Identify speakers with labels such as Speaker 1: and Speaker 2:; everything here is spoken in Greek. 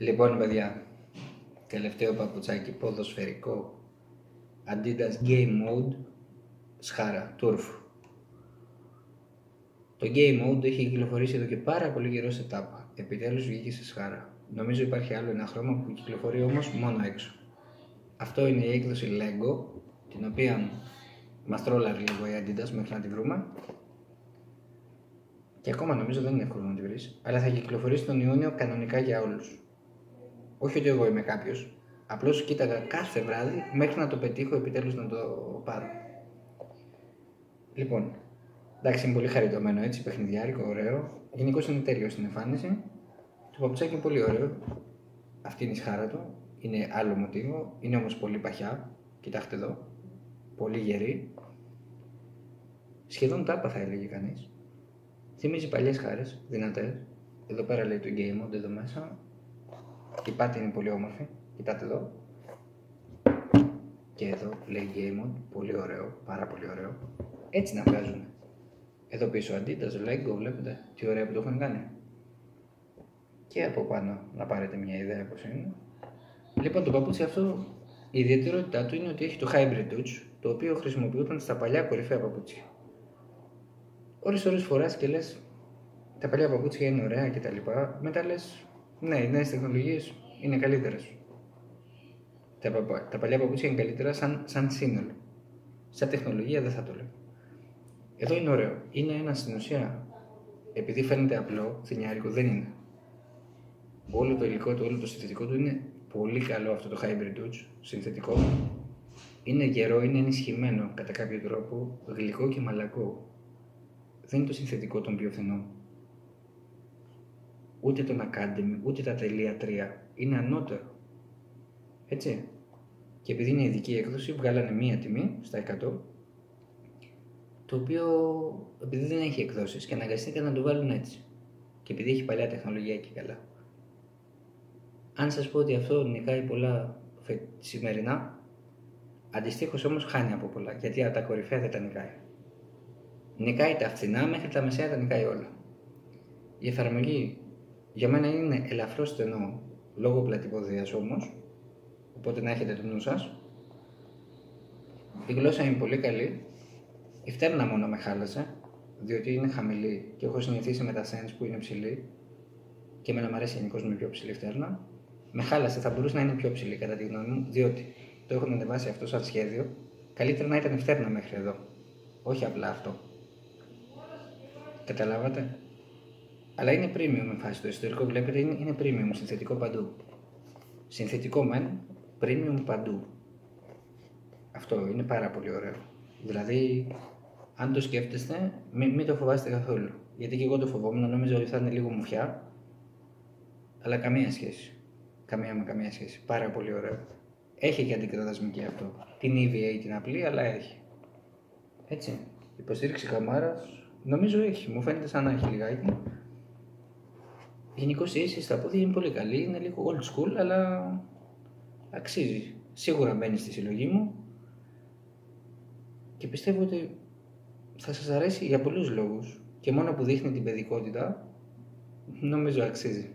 Speaker 1: Λοιπόν, παιδιά, τελευταίο παπουτσάκι ποδοσφαιρικό Adidas Game Mode σχάρα, turf. Το Game Mode έχει κυκλοφορήσει εδώ και πάρα πολύ καιρό σε τάπα. Επιτέλους βγήκε σε σχάρα. Νομίζω υπάρχει άλλο ένα χρώμα που κυκλοφορεί όμως μόνο έξω. Αυτό είναι η έκδοση Lego, την οποία μας τρόλαρε λίγο η Adidas μέχρι να τη βρούμε. Και ακόμα νομίζω δεν είναι εύκολο να τη βρεις, αλλά θα κυκλοφορήσει τον Ιούνιο κανονικά για όλους. Όχι ότι εγώ είμαι κάποιος. Απλώς κοίταγα κάθε βράδυ μέχρι να το πετύχω επιτέλους να το πάρω. Λοιπόν, εντάξει, είναι πολύ χαριτωμένο έτσι, παιχνιδιάρικο, ωραίο. Γενικώς είναι τέλειο στην εμφάνιση. Το παπουτσάκι είναι πολύ ωραίο. Αυτή είναι η σχάρα του. Είναι άλλο μοτίβο. Είναι όμως πολύ παχιά. Κοιτάξτε εδώ. Πολύ γερή. Σχεδόν τάπα θα έλεγε κανείς. Θυμίζει παλιές χάρες, δυνατές. Εδώ πέρα λέει το game mode εδώ μέσα. Η πάτη είναι πολύ όμορφη. Κοιτάτε εδώ. Και εδώ λέει Game Mode. Πολύ ωραίο. Πάρα πολύ ωραίο. Έτσι να βγάζουν. Εδώ πίσω Adidas, Lego, βλέπετε τι ωραία που το έχουν κάνει. Και από πάνω να πάρετε μια ιδέα πώς είναι. Λοιπόν το παπούτσι αυτό η ιδιαιτερότητά του είναι ότι έχει το Hybrid Touch το οποίο χρησιμοποιούταν στα παλιά κορυφαία παπούτσια. Ώρες ώρες φοράς και λες τα παλιά παπούτσια είναι ωραία και τα λοιπά. Μετά λες ναι, οι νέες τεχνολογίες είναι καλύτερες. Τα, τα παλιά παπούτσια είναι καλύτερα σαν, σαν σύνολο. Σαν τεχνολογία δεν θα το λέω. Εδώ είναι ωραίο. Είναι ένα στην ουσία, επειδή φαίνεται απλό, θηνιάρικο, δεν είναι. Όλο το υλικό του, όλο το συνθετικό του είναι πολύ καλό αυτό το hybrid touch, συνθετικό. Είναι γερό, είναι ενισχυμένο κατά κάποιο τρόπο, γλυκό και μαλακό. Δεν είναι το συνθετικό των πιο φθηνών ούτε τον Academy, ούτε τα τελεία 3. Είναι ανώτερο. Έτσι. Και επειδή είναι ειδική έκδοση, βγάλανε μία τιμή στα 100, το οποίο επειδή δεν έχει εκδόσεις και αναγκαστήκαν να το βάλουν έτσι. Και επειδή έχει παλιά τεχνολογία και καλά. Αν σας πω ότι αυτό νικάει πολλά σημερινά, αντιστοίχως όμως χάνει από πολλά, γιατί τα κορυφαία δεν τα νικάει. Νικάει τα φθηνά μέχρι τα μεσαία τα νικάει όλα. Η εφαρμογή για μένα είναι ελαφρώς στενό λόγω πλατυποδία όμως, οπότε να έχετε το νου σας. Η γλώσσα είναι πολύ καλή. Η φτέρνα μόνο με χάλασε, διότι είναι χαμηλή και έχω συνηθίσει με τα sense που είναι ψηλή και με να μου αρέσει γενικώς με πιο ψηλή φτέρνα. Με χάλασε, θα μπορούσε να είναι πιο ψηλή κατά τη γνώμη μου, διότι το έχουν ανεβάσει αυτό σαν σχέδιο. Καλύτερα να ήταν φτέρνα μέχρι εδώ, όχι απλά αυτό. Καταλάβατε; Αλλά είναι premium με φάση. Το ιστορικό βλέπετε είναι, είναι premium, συνθετικό παντού. Συνθετικό μεν, premium παντού. Αυτό είναι πάρα πολύ ωραίο. Δηλαδή, αν το σκέφτεστε, μην, μην το φοβάστε καθόλου. Γιατί και εγώ το φοβόμουν, νόμιζα ότι θα είναι λίγο μουφιά. Αλλά καμία σχέση. Καμία με καμία σχέση. Πάρα πολύ ωραίο. Έχει και αντικρατασμική αυτό. Την EVA την απλή, αλλά έχει. Έτσι. Υποστήριξη καμάρα, νομίζω έχει. Μου φαίνεται σαν να έχει λιγάκι. Γενικώ η αίσθηση στα πόδια είναι πολύ καλή, είναι λίγο old school, αλλά αξίζει. Σίγουρα μπαίνει στη συλλογή μου και πιστεύω ότι θα σας αρέσει για πολλούς λόγους και μόνο που δείχνει την παιδικότητα νομίζω αξίζει.